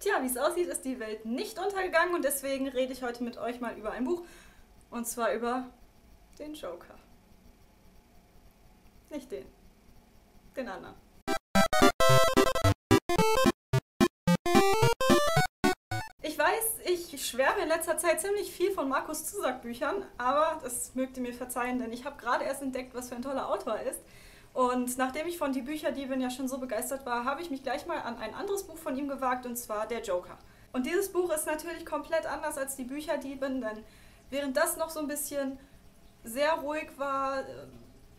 Tja, wie es aussieht, ist die Welt nicht untergegangen und deswegen rede ich heute mit euch mal über ein Buch. Und zwar über den Joker. Nicht den. Den anderen. Ich weiß, ich schwärme in letzter Zeit ziemlich viel von Markus Zusack Büchern, aber das mögt ihr mir verzeihen, denn ich habe gerade erst entdeckt, was für ein toller Autor er ist. Und nachdem ich von Die Bücherdiebin ja schon so begeistert war, habe ich mich gleich mal an ein anderes Buch von ihm gewagt, und zwar Der Joker. Und dieses Buch ist natürlich komplett anders als Die Bücherdiebin, denn während das noch so ein bisschen sehr ruhig war, äh,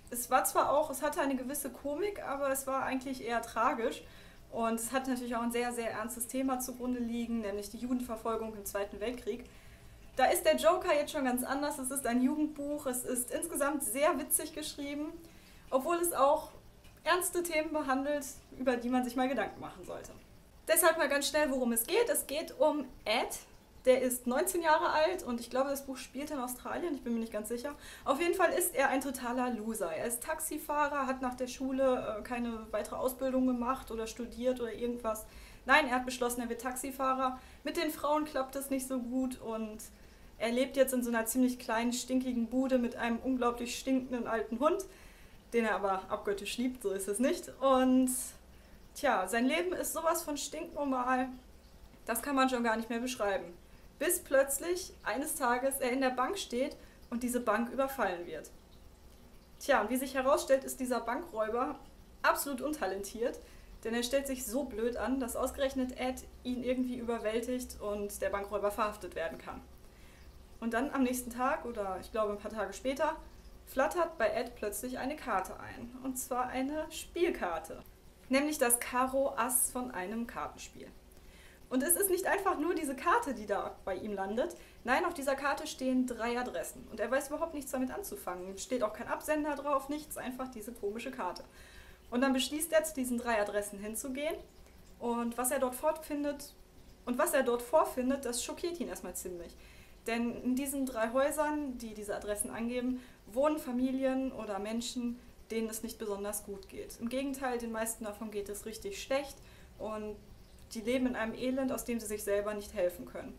es war zwar auch, es hatte eine gewisse Komik, aber es war eigentlich eher tragisch. Und es hat natürlich auch ein sehr, sehr ernstes Thema zugrunde liegen, nämlich die Judenverfolgung im Zweiten Weltkrieg. Da ist der Joker jetzt schon ganz anders. Es ist ein Jugendbuch, es ist insgesamt sehr witzig geschrieben obwohl es auch ernste Themen behandelt, über die man sich mal Gedanken machen sollte. Deshalb mal ganz schnell, worum es geht. Es geht um Ed. Der ist 19 Jahre alt und ich glaube, das Buch spielt in Australien, ich bin mir nicht ganz sicher. Auf jeden Fall ist er ein totaler Loser. Er ist Taxifahrer, hat nach der Schule äh, keine weitere Ausbildung gemacht oder studiert oder irgendwas. Nein, er hat beschlossen, er wird Taxifahrer. Mit den Frauen klappt es nicht so gut und er lebt jetzt in so einer ziemlich kleinen, stinkigen Bude mit einem unglaublich stinkenden alten Hund den er aber abgöttisch liebt, so ist es nicht. Und tja, sein Leben ist sowas von stinknormal, das kann man schon gar nicht mehr beschreiben. Bis plötzlich eines Tages er in der Bank steht und diese Bank überfallen wird. Tja, und wie sich herausstellt, ist dieser Bankräuber absolut untalentiert, denn er stellt sich so blöd an, dass ausgerechnet Ed ihn irgendwie überwältigt und der Bankräuber verhaftet werden kann. Und dann am nächsten Tag oder ich glaube ein paar Tage später flattert bei Ed plötzlich eine Karte ein. Und zwar eine Spielkarte. Nämlich das Karo Ass von einem Kartenspiel. Und es ist nicht einfach nur diese Karte, die da bei ihm landet. Nein, auf dieser Karte stehen drei Adressen. Und er weiß überhaupt nichts damit anzufangen. Steht auch kein Absender drauf, nichts, einfach diese komische Karte. Und dann beschließt er, zu diesen drei Adressen hinzugehen. Und was er dort fortfindet und was er dort vorfindet, das schockiert ihn erstmal ziemlich. Denn in diesen drei Häusern, die diese Adressen angeben, wohnen Familien oder Menschen, denen es nicht besonders gut geht. Im Gegenteil, den meisten davon geht es richtig schlecht und die leben in einem Elend, aus dem sie sich selber nicht helfen können.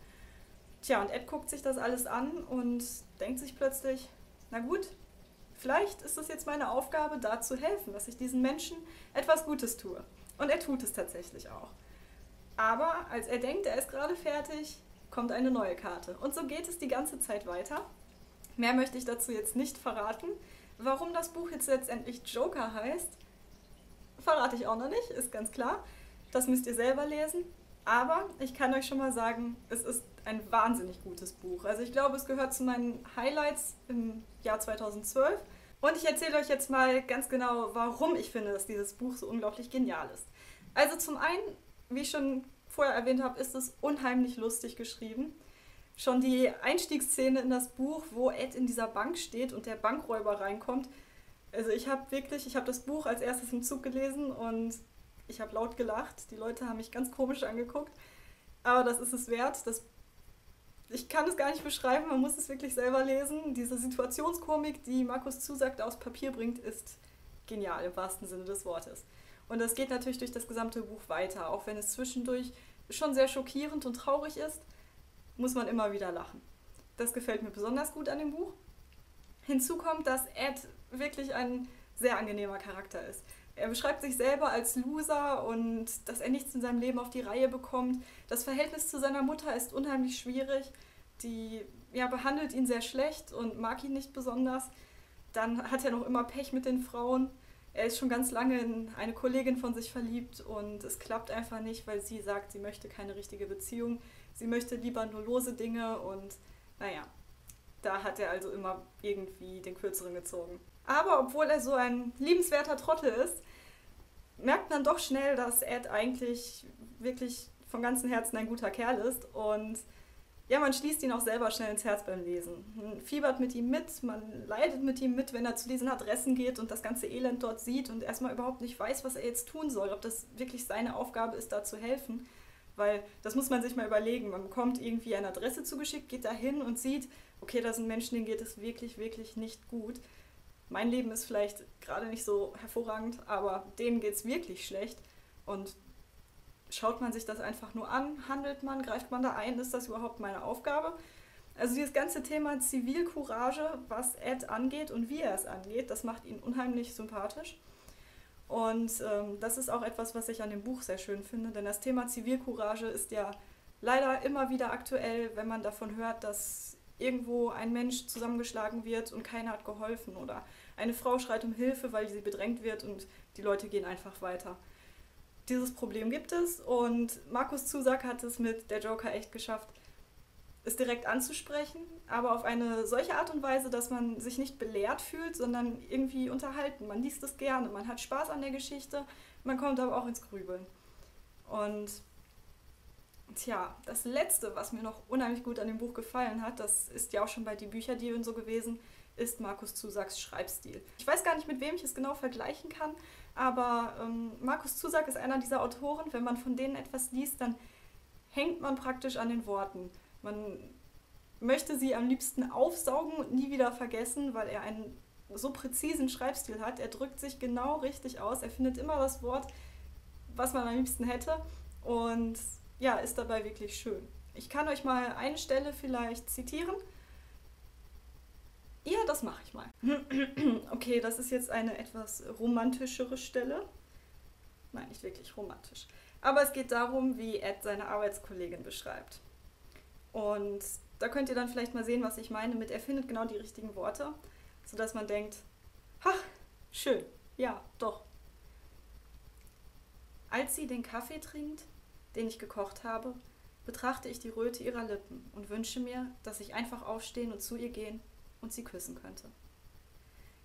Tja, und Ed guckt sich das alles an und denkt sich plötzlich, na gut, vielleicht ist es jetzt meine Aufgabe, da zu helfen, dass ich diesen Menschen etwas Gutes tue. Und er tut es tatsächlich auch. Aber als er denkt, er ist gerade fertig, kommt eine neue Karte. Und so geht es die ganze Zeit weiter. Mehr möchte ich dazu jetzt nicht verraten. Warum das Buch jetzt letztendlich Joker heißt, verrate ich auch noch nicht, ist ganz klar. Das müsst ihr selber lesen. Aber ich kann euch schon mal sagen, es ist ein wahnsinnig gutes Buch. Also ich glaube, es gehört zu meinen Highlights im Jahr 2012. Und ich erzähle euch jetzt mal ganz genau, warum ich finde, dass dieses Buch so unglaublich genial ist. Also zum einen, wie schon vorher erwähnt habe, ist es unheimlich lustig geschrieben. Schon die Einstiegsszene in das Buch, wo Ed in dieser Bank steht und der Bankräuber reinkommt. Also ich habe wirklich, ich habe das Buch als erstes im Zug gelesen und ich habe laut gelacht. Die Leute haben mich ganz komisch angeguckt. Aber das ist es wert. Das, ich kann es gar nicht beschreiben, man muss es wirklich selber lesen. Diese Situationskomik, die Markus Zusagt aus Papier bringt, ist genial im wahrsten Sinne des Wortes. Und das geht natürlich durch das gesamte Buch weiter, auch wenn es zwischendurch schon sehr schockierend und traurig ist, muss man immer wieder lachen. Das gefällt mir besonders gut an dem Buch. Hinzu kommt, dass Ed wirklich ein sehr angenehmer Charakter ist. Er beschreibt sich selber als Loser und dass er nichts in seinem Leben auf die Reihe bekommt. Das Verhältnis zu seiner Mutter ist unheimlich schwierig. Die ja, behandelt ihn sehr schlecht und mag ihn nicht besonders. Dann hat er noch immer Pech mit den Frauen er ist schon ganz lange in eine Kollegin von sich verliebt und es klappt einfach nicht, weil sie sagt, sie möchte keine richtige Beziehung. Sie möchte lieber nur lose Dinge und naja, da hat er also immer irgendwie den Kürzeren gezogen. Aber obwohl er so ein liebenswerter Trottel ist, merkt man doch schnell, dass Ed eigentlich wirklich von ganzem Herzen ein guter Kerl ist und ja, man schließt ihn auch selber schnell ins Herz beim Lesen. Man fiebert mit ihm mit, man leidet mit ihm mit, wenn er zu diesen Adressen geht und das ganze Elend dort sieht und erstmal überhaupt nicht weiß, was er jetzt tun soll, ob das wirklich seine Aufgabe ist, da zu helfen. Weil das muss man sich mal überlegen. Man bekommt irgendwie eine Adresse zugeschickt, geht da hin und sieht, okay, da sind Menschen, denen geht es wirklich, wirklich nicht gut. Mein Leben ist vielleicht gerade nicht so hervorragend, aber denen geht es wirklich schlecht. Und schaut man sich das einfach nur an? Handelt man? Greift man da ein? Ist das überhaupt meine Aufgabe? Also dieses ganze Thema Zivilcourage, was Ed angeht und wie er es angeht, das macht ihn unheimlich sympathisch. Und ähm, das ist auch etwas, was ich an dem Buch sehr schön finde, denn das Thema Zivilcourage ist ja leider immer wieder aktuell, wenn man davon hört, dass irgendwo ein Mensch zusammengeschlagen wird und keiner hat geholfen oder eine Frau schreit um Hilfe, weil sie bedrängt wird und die Leute gehen einfach weiter. Dieses Problem gibt es und Markus Zusack hat es mit der Joker echt geschafft, es direkt anzusprechen, aber auf eine solche Art und Weise, dass man sich nicht belehrt fühlt, sondern irgendwie unterhalten. Man liest es gerne, man hat Spaß an der Geschichte, man kommt aber auch ins Grübeln. Und tja, das Letzte, was mir noch unheimlich gut an dem Buch gefallen hat, das ist ja auch schon bei die Bücherdealen so gewesen, ist Markus Zusacks Schreibstil. Ich weiß gar nicht, mit wem ich es genau vergleichen kann, aber ähm, Markus Zusack ist einer dieser Autoren, wenn man von denen etwas liest, dann hängt man praktisch an den Worten. Man möchte sie am liebsten aufsaugen und nie wieder vergessen, weil er einen so präzisen Schreibstil hat. Er drückt sich genau richtig aus. Er findet immer das Wort, was man am liebsten hätte. Und ja, ist dabei wirklich schön. Ich kann euch mal eine Stelle vielleicht zitieren. Ja, das mache ich mal. okay, das ist jetzt eine etwas romantischere Stelle. Nein, nicht wirklich romantisch. Aber es geht darum, wie Ed seine Arbeitskollegin beschreibt. Und da könnt ihr dann vielleicht mal sehen, was ich meine mit, er findet genau die richtigen Worte, sodass man denkt, ha, schön, ja, doch. Als sie den Kaffee trinkt, den ich gekocht habe, betrachte ich die Röte ihrer Lippen und wünsche mir, dass ich einfach aufstehen und zu ihr gehen und sie küssen könnte.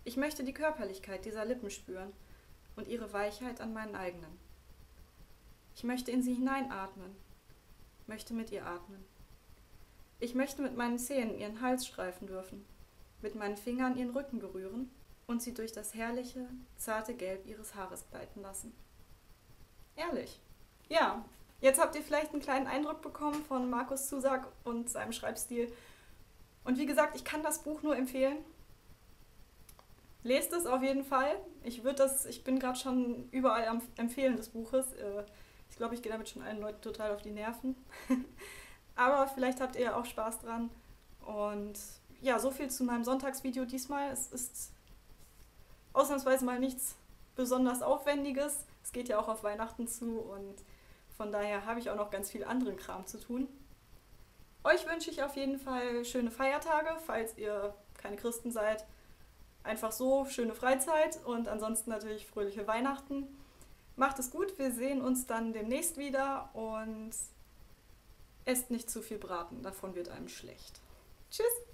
Ich möchte die Körperlichkeit dieser Lippen spüren und ihre Weichheit an meinen eigenen. Ich möchte in sie hineinatmen, möchte mit ihr atmen. Ich möchte mit meinen Zähnen ihren Hals streifen dürfen, mit meinen Fingern ihren Rücken berühren und sie durch das herrliche, zarte Gelb ihres Haares gleiten lassen. Ehrlich. Ja, jetzt habt ihr vielleicht einen kleinen Eindruck bekommen von Markus Zusack und seinem Schreibstil. Und wie gesagt, ich kann das Buch nur empfehlen. Lest es auf jeden Fall. Ich das, ich bin gerade schon überall am Empfehlen des Buches. Äh, ich glaube, ich gehe damit schon allen Leuten total auf die Nerven. Aber vielleicht habt ihr auch Spaß dran. Und ja, so viel zu meinem Sonntagsvideo diesmal. Es ist ausnahmsweise mal nichts besonders Aufwendiges. Es geht ja auch auf Weihnachten zu und von daher habe ich auch noch ganz viel anderen Kram zu tun. Euch wünsche ich auf jeden Fall schöne Feiertage, falls ihr keine Christen seid. Einfach so, schöne Freizeit und ansonsten natürlich fröhliche Weihnachten. Macht es gut, wir sehen uns dann demnächst wieder und Esst nicht zu viel Braten, davon wird einem schlecht. Tschüss!